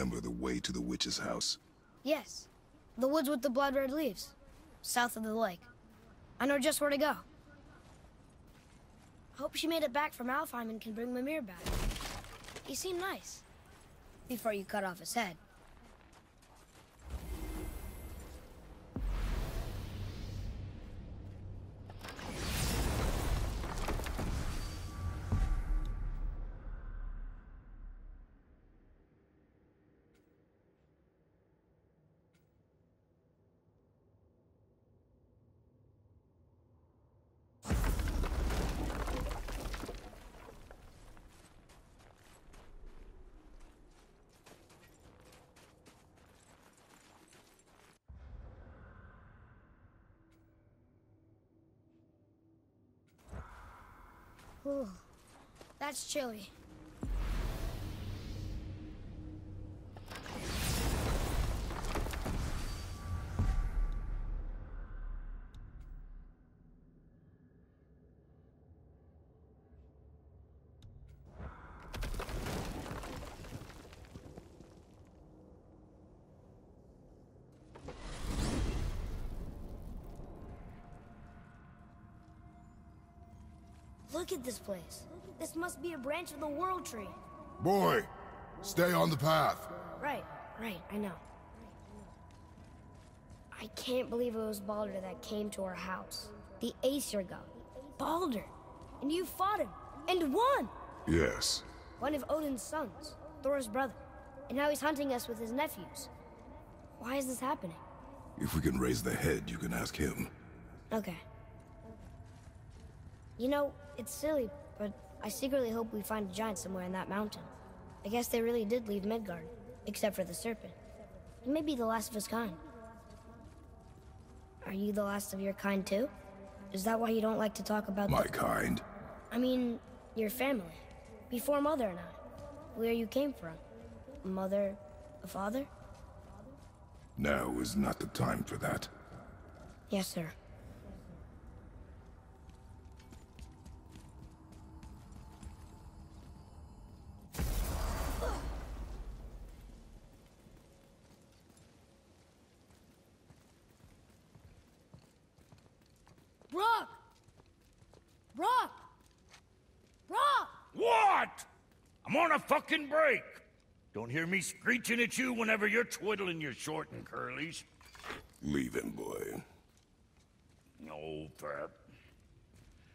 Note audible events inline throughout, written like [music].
remember the way to the witch's house? Yes. The woods with the blood red leaves. South of the lake. I know just where to go. I hope she made it back from Alfheim and can bring Mimir back. He seemed nice. Before you cut off his head. That's chilly. Look at this place. This must be a branch of the World Tree. Boy, stay on the path. Right, right, I know. I can't believe it was Baldur that came to our house. The Aesir god. Baldur! And you fought him, and won! Yes. One of Odin's sons, Thor's brother. And now he's hunting us with his nephews. Why is this happening? If we can raise the head, you can ask him. Okay. You know, it's silly, but I secretly hope we find a giant somewhere in that mountain. I guess they really did leave Midgard, except for the serpent. He may be the last of his kind. Are you the last of your kind too? Is that why you don't like to talk about My kind. I mean, your family. Before Mother and I. Where you came from. Mother, a father? Now is not the time for that. Yes, sir. Brok! Brok! Brok! What? I'm on a fucking break. Don't hear me screeching at you whenever you're twiddling your short and curlies. Leave him, boy. No, Fat.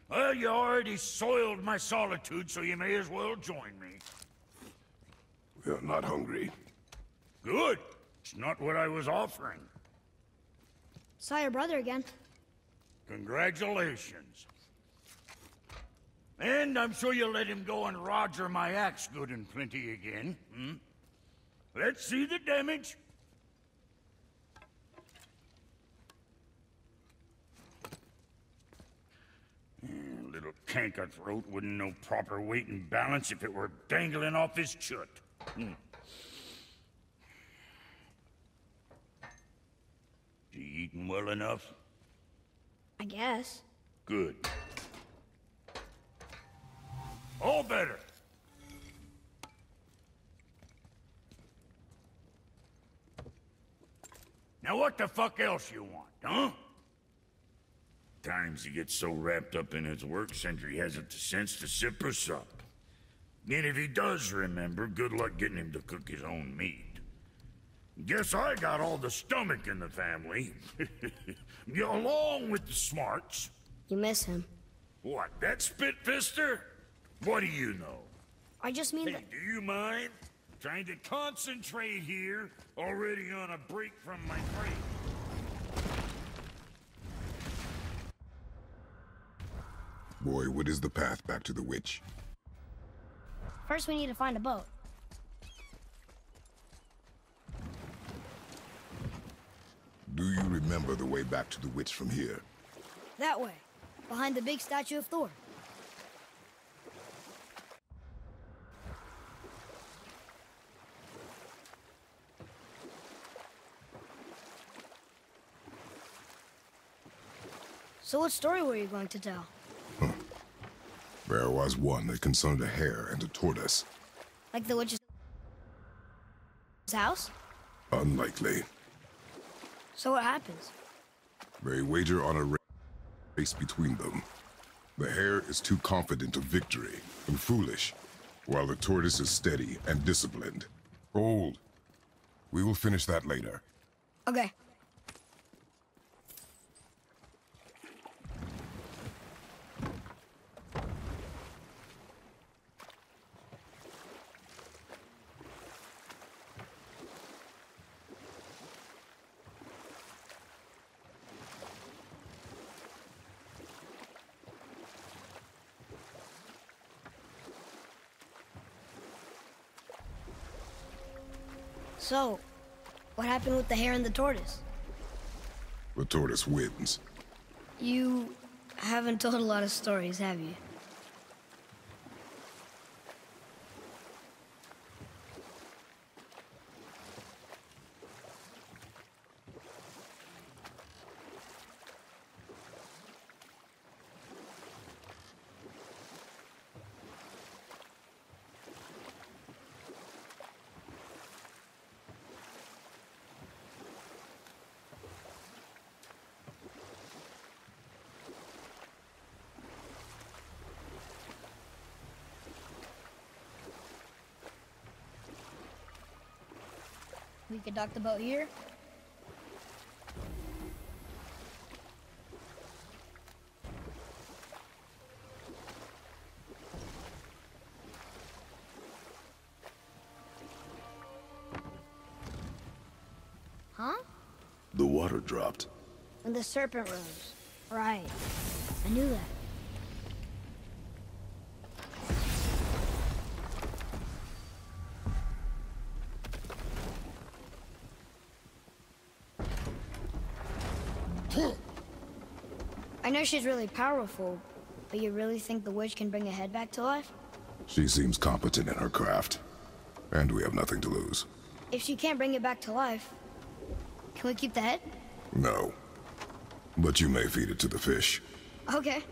Well, you already soiled my solitude, so you may as well join me. We are not hungry. Good. It's not what I was offering. Saw your brother again. Congratulations. And I'm sure you'll let him go and Roger my axe good and plenty again, hmm? Let's see the damage. Yeah, little canker throat wouldn't know proper weight and balance if it were dangling off his chut. Hmm. Is he eating well enough? Guess. Good. All better. Now what the fuck else you want, huh? Times he gets so wrapped up in his work, Sindri hasn't the sense to sip or sup. And if he does remember, good luck getting him to cook his own meat. Guess I got all the stomach in the family. [laughs] Along with the smarts. You miss him. What, that spitfister? What do you know? I just mean Hey, that... do you mind? Trying to concentrate here, already on a break from my break. Boy, what is the path back to the witch? First we need to find a boat. Do you remember the way back to the witch from here? That way. Behind the big statue of Thor. So what story were you going to tell? There was one that concerned a hare and a tortoise. Like the witch's house? Unlikely. So what happens? They wager on a race between them. The hare is too confident of victory and foolish, while the tortoise is steady and disciplined. Old. We will finish that later. Okay. So, what happened with the hare and the tortoise? The tortoise wins. You haven't told a lot of stories, have you? We could dock the boat here. Huh? The water dropped. When the serpent rose. Right. I knew that. I know she's really powerful, but you really think the witch can bring a head back to life? She seems competent in her craft. And we have nothing to lose. If she can't bring it back to life, can we keep the head? No. But you may feed it to the fish. Okay.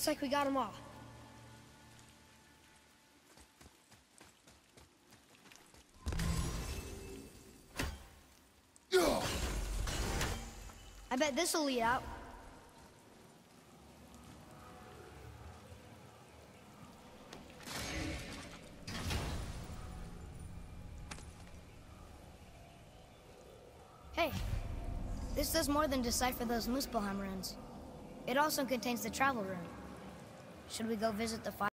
Looks like we got them all. I bet this'll lead out. Hey, this does more than decipher those Muspelheim runes. It also contains the travel rune. Should we go visit the fire?